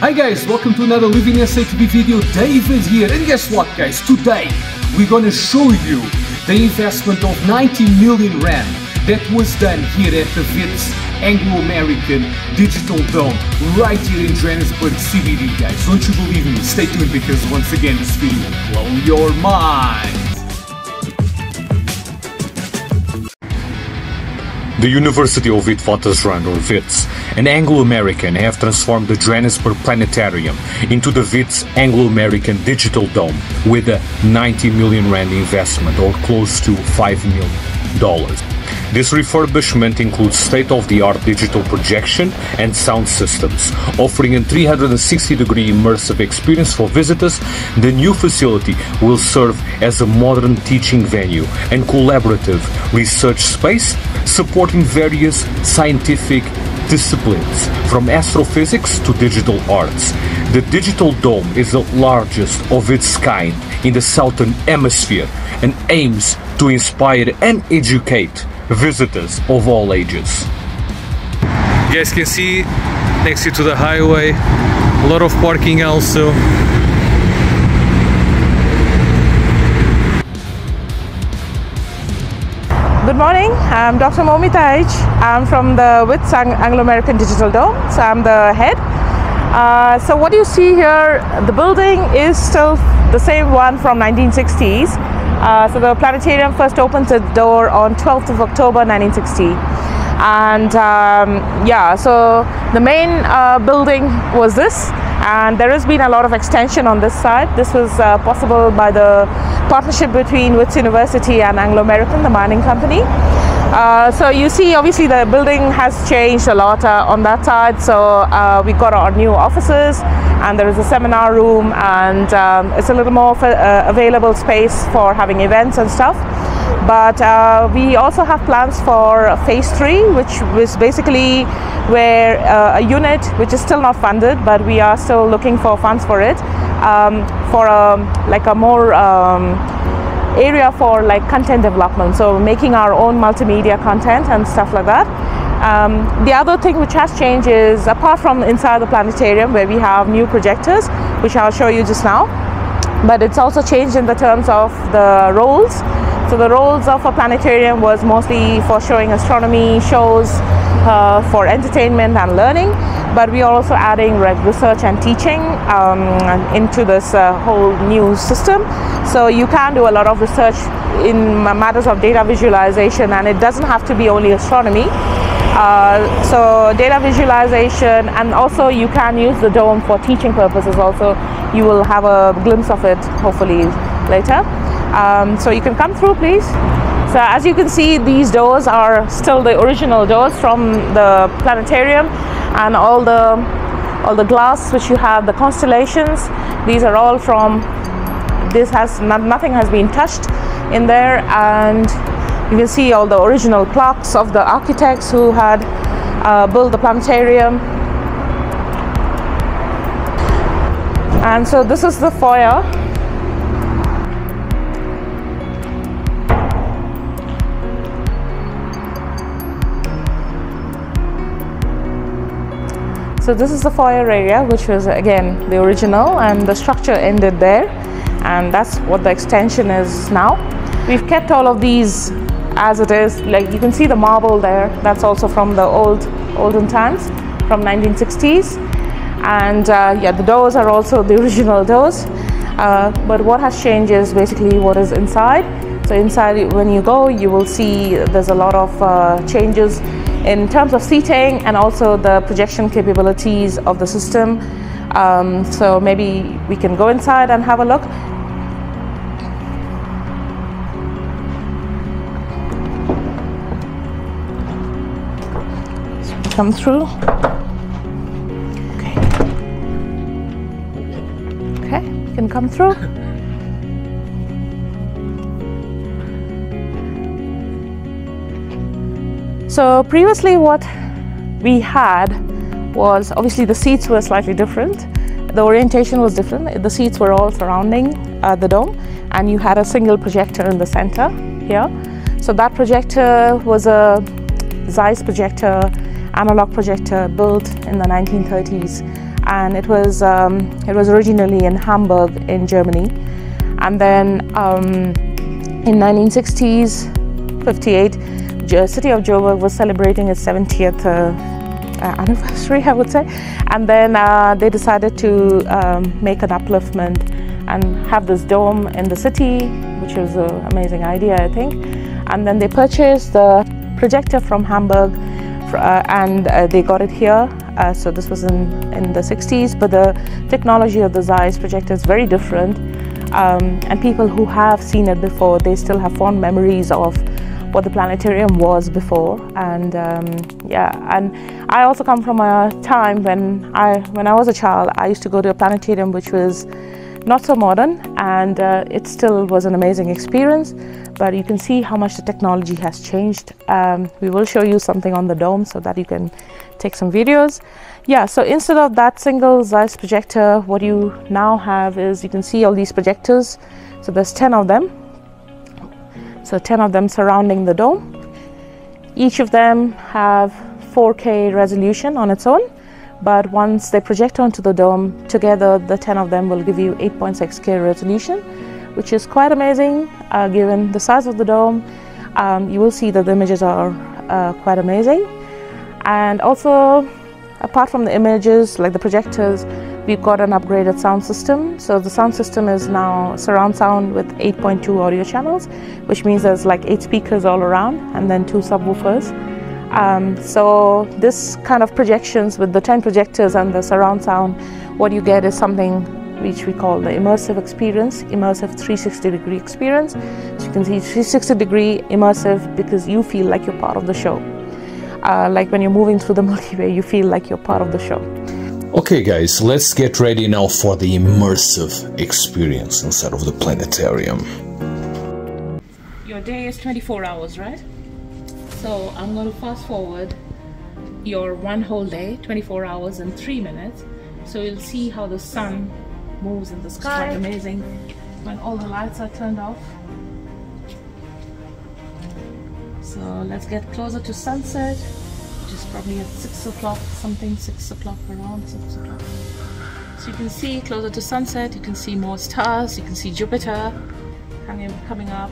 Hi guys, welcome to another Living SATV video. David here, and guess what guys? Today we're gonna show you the investment of 90 million rand that was done here at the WITS Anglo-American Digital Dome right here in Johannesburg CBD guys. Don't you believe me? Stay tuned because once again this video will blow your mind. The University of Witwatersrand, or WITS, and Anglo-American have transformed the Johannesburg Planetarium into the WITS Anglo-American Digital Dome with a 90 million rand investment, or close to 5 million dollars. This refurbishment includes state-of-the-art digital projection and sound systems, offering a 360-degree immersive experience for visitors. The new facility will serve as a modern teaching venue and collaborative research space, supporting various scientific disciplines from astrophysics to digital arts. The Digital Dome is the largest of its kind in the Southern Hemisphere and aims to inspire and educate visitors of all ages. You guys can see next to the highway, a lot of parking also. Good morning, I'm Dr. Momi Taj. I'm from the WITS Anglo-American Digital Dome, so I'm the head. Uh, so what do you see here, the building is still the same one from 1960s. Uh, so the planetarium first opened its door on 12th of October 1960. And um, yeah, so the main uh, building was this, and there has been a lot of extension on this side. This was uh, possible by the partnership between WITS University and Anglo American, the mining company. Uh, so you see, obviously, the building has changed a lot uh, on that side. So uh, we got our new offices, and there is a seminar room, and um, it's a little more uh, available space for having events and stuff. But uh, we also have plans for phase three, which was basically where uh, a unit which is still not funded, but we are still looking for funds for it, um, for a, like a more um, area for like content development. So making our own multimedia content and stuff like that. Um, the other thing which has changed is apart from inside the planetarium where we have new projectors which I'll show you just now but it's also changed in the terms of the roles so the roles of a planetarium was mostly for showing astronomy shows uh, for entertainment and learning but we are also adding research and teaching um, into this uh, whole new system. So you can do a lot of research in matters of data visualization and it doesn't have to be only astronomy. Uh, so data visualization and also you can use the dome for teaching purposes also. You will have a glimpse of it hopefully later. Um, so you can come through please. So as you can see these doors are still the original doors from the planetarium and all the all the glass which you have the constellations these are all from this has not, nothing has been touched in there. And you can see all the original plaques of the architects who had uh, built the planetarium. And so this is the foyer So this is the foyer area, which was again the original, and the structure ended there, and that's what the extension is now. We've kept all of these as it is. Like you can see the marble there. That's also from the old olden times, from 1960s, and uh, yeah, the doors are also the original doors. Uh, but what has changed is basically what is inside. So inside, when you go, you will see there's a lot of uh, changes in terms of seating and also the projection capabilities of the system. Um, so maybe we can go inside and have a look. Come through. Okay. Okay, you can come through. So previously what we had was obviously the seats were slightly different. The orientation was different. The seats were all surrounding uh, the dome and you had a single projector in the center here. So that projector was a Zeiss projector, analog projector built in the 1930s and it was um, it was originally in Hamburg in Germany, and then um, in 1960s, 58, the city of Joburg was celebrating its 70th. Uh, anniversary, I would say, and then uh, they decided to um, make an upliftment and have this dome in the city, which was an amazing idea, I think. And then they purchased the projector from Hamburg uh, and uh, they got it here. Uh, so this was in, in the 60s, but the technology of the Zeiss projector is very different. Um, and people who have seen it before, they still have fond memories of what the planetarium was before and um, yeah and I also come from a time when I when I was a child I used to go to a planetarium which was not so modern and uh, it still was an amazing experience but you can see how much the technology has changed. Um, we will show you something on the dome so that you can take some videos. Yeah so instead of that single Zeiss projector what you now have is you can see all these projectors. So there's 10 of them so 10 of them surrounding the dome. Each of them have 4K resolution on its own, but once they project onto the dome, together the 10 of them will give you 8.6K resolution, which is quite amazing uh, given the size of the dome. Um, you will see that the images are uh, quite amazing. And also, apart from the images, like the projectors, We've got an upgraded sound system. So the sound system is now surround sound with 8.2 audio channels, which means there's like eight speakers all around and then two subwoofers. Um, so this kind of projections with the 10 projectors and the surround sound, what you get is something which we call the immersive experience, immersive 360 degree experience. So you can see 360 degree immersive because you feel like you're part of the show. Uh, like when you're moving through the Milky Way, you feel like you're part of the show. Okay guys, let's get ready now for the immersive experience inside of the planetarium. Your day is 24 hours, right? So I'm going to fast forward your one whole day, 24 hours and 3 minutes. So you'll see how the sun moves in the sky. It's quite amazing when all the lights are turned off. So let's get closer to sunset probably at 6 o'clock something 6 o'clock around 6 o'clock. So you can see closer to sunset you can see more stars you can see Jupiter coming up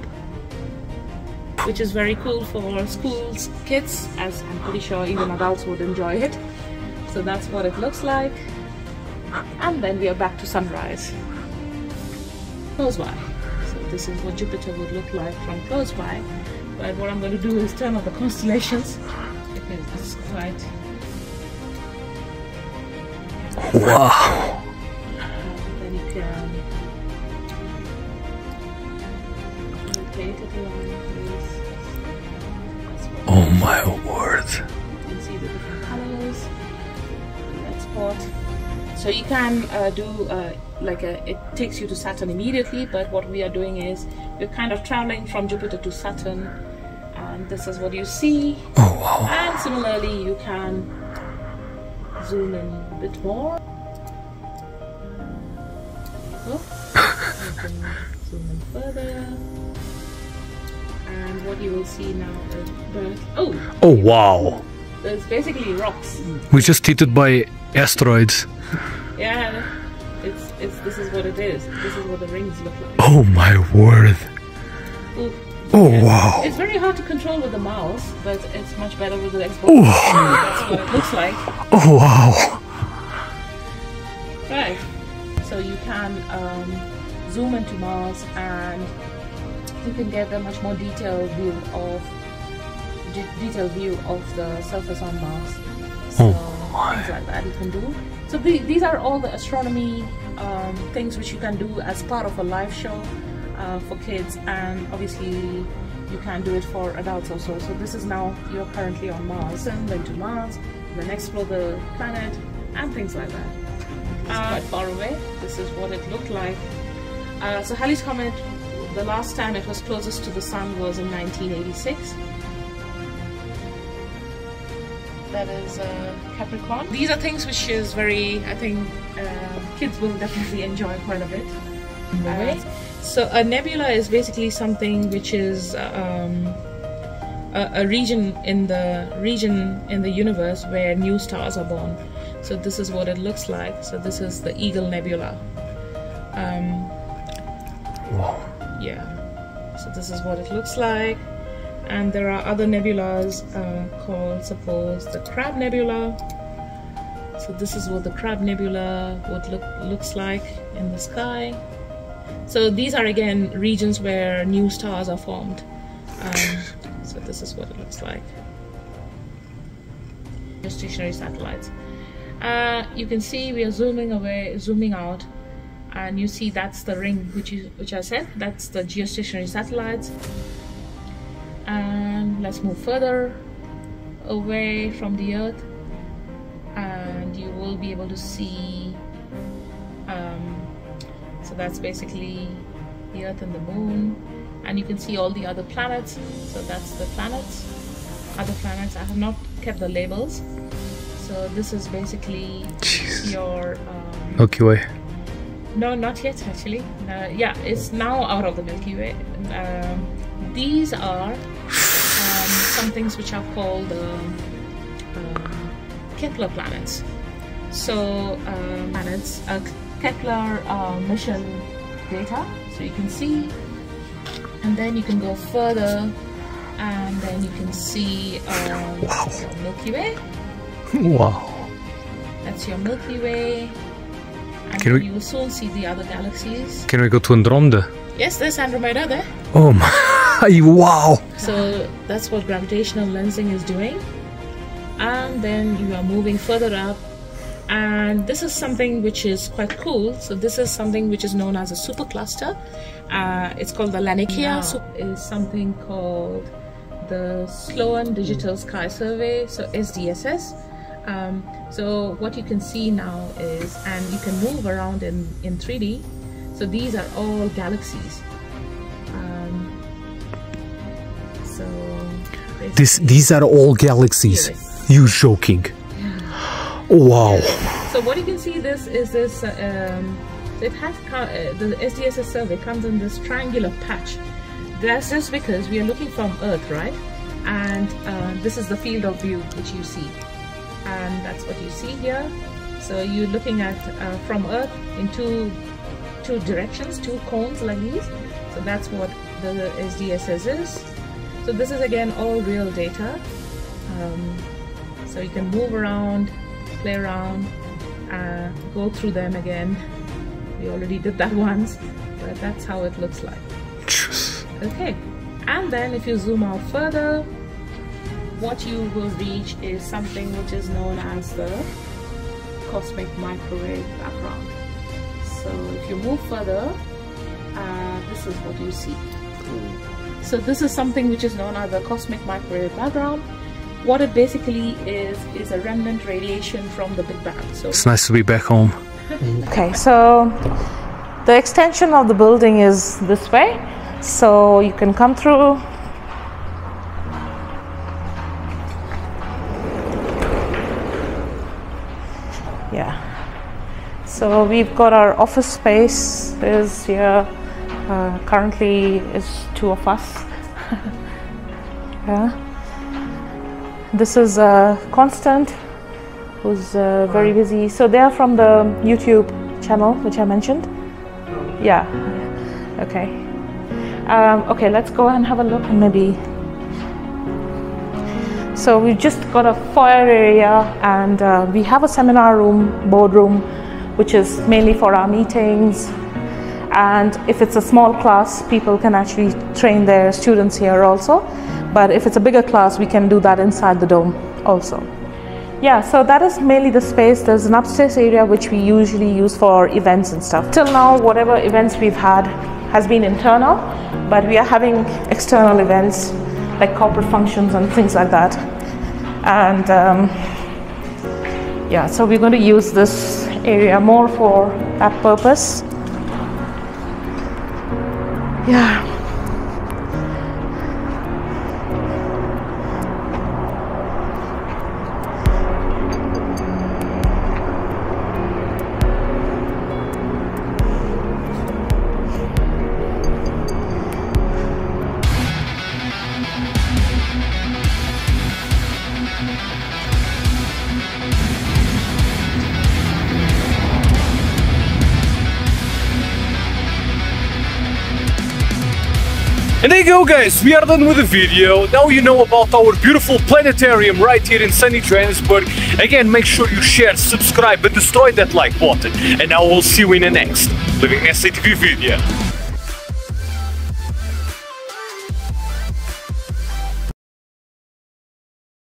which is very cool for schools kids as I'm pretty sure even adults would enjoy it. So that's what it looks like. And then we are back to sunrise. Close by. So this is what Jupiter would look like from close by. But what I'm going to do is turn on the constellations it's quite. Wow. then you can rotate it Oh my word. You can see the different colors. That spot. So you can uh, do uh, like a, it takes you to Saturn immediately, but what we are doing is we're kind of traveling from Jupiter to Saturn and this is what you see. Oh wow. And similarly you can zoom in a bit more. Oh, zoom in further. And what you will see now is the oh oh wow. it's basically rocks. We just hit it by asteroids. Yeah it's it's this is what it is. This is what the rings look like. Oh my word. Ooh. Oh wow! It's very hard to control with the mouse, but it's much better with the Xbox. Oh. That's what it looks like. Oh wow! Right. So you can um, zoom into Mars, and you can get a much more detailed view of detailed view of the surface on Mars. So oh things like that you can do. So the, these are all the astronomy um, things which you can do as part of a live show uh, for kids and obviously you can do it for adults also. So this is now, you're currently on Mars and then to Mars, then explore the planet and things like that. It's uh, quite far away. This is what it looked like. Uh, so Halley's Comet, the last time it was closest to the Sun was in 1986. That is uh, Capricorn. These are things which is very, I think, uh, kids will definitely enjoy quite a bit. Uh, so a nebula is basically something which is um, a, a, region in the region in the universe where new stars are born. So this is what it looks like. So this is the Eagle Nebula. Um, Wow. yeah. So this is what it looks like. And there are other nebulas uh, called, suppose, the Crab Nebula. So this is what the Crab Nebula would look looks like in the sky. So these are again regions where new stars are formed. Um, so this is what it looks like. Stationary satellites. Uh, you can see we are zooming away, zooming out, and you see that's the ring which you, which I said. That's the geostationary satellites. And let's move further away from the Earth, and you will be able to see. So that's basically the Earth and the Moon, and you can see all the other planets. So that's the planets, other planets. I have not kept the labels. So this is basically Jeez. your. Um, Milky Way. no, not yet actually. Uh, yeah, it's now out of the Milky Way. Um, these are um, some things which are called um, um, Kepler planets. So um, planets, uh, Kepler uh, mission data. So you can see, and then you can go further, and then you can see Wow. your Milky Way. Wow. That's your Milky Way. And Can we- you will soon see the other galaxies. Can we go to Andromeda? Yes, there's Andromeda there. Oh my. Wow. So that's what gravitational lensing is doing. And then you are moving further up. And this is something which is quite cool. So this is something which is known as a supercluster. Uh, it's called the Laniakea. Sup- is something called the Sloan Digital Sky Survey, so SDSS. Um, so what you can see now is, and you can move around in, in 3D. So these are all galaxies. Um, so This these are all galaxies. Yes. You joking? Wow. So what you can see this is this um, it has uh, the SDSS survey comes in this triangular patch. That's just because we are looking from Earth, right? And uh, this is the field of view which you see, and that's what you see here. So you're looking at uh, from Earth in two two directions, two cones like these. So that's what the SDSS is. So this is again all real data. Um, so you can move around, play around, uh, go through them again. We already did that once, but that's how it looks like. Okay, and then if you zoom out further, what you will reach is something which is known as the cosmic microwave background. So if you move further, uh, this is what you see. So this is something which is known as the cosmic microwave background. What it basically is is a remnant radiation from the Big Bang. So It's nice to be back home. Okay, so the extension of the building is this way. So you can come through. Yeah. So we've got our office space is here. Uh, currently is two of us. yeah. This is uh, Constant, who's uh, very busy. So they are from the YouTube channel, which I mentioned. Yeah. Okay. Um, okay, let's go and have a look and maybe. So we've just got a foyer area and uh, we have a seminar room, boardroom, which is mainly for our meetings. And if it's a small class, people can actually train their students here also. But if it's a bigger class, we can do that inside the dome also. Yeah, so that is mainly the space. There's an upstairs area which we usually use for events and stuff. Till now, whatever events we've had has been internal, but we are having external events like corporate functions and things like that. And um, yeah, so we're going to use this area more for that purpose. Yeah. And there you go guys, we are done with the video. Now you know about our beautiful planetarium right here in sunny Johannesburg. Again, make sure you share, subscribe and destroy that like button. And I will see you in the next Living SATV video.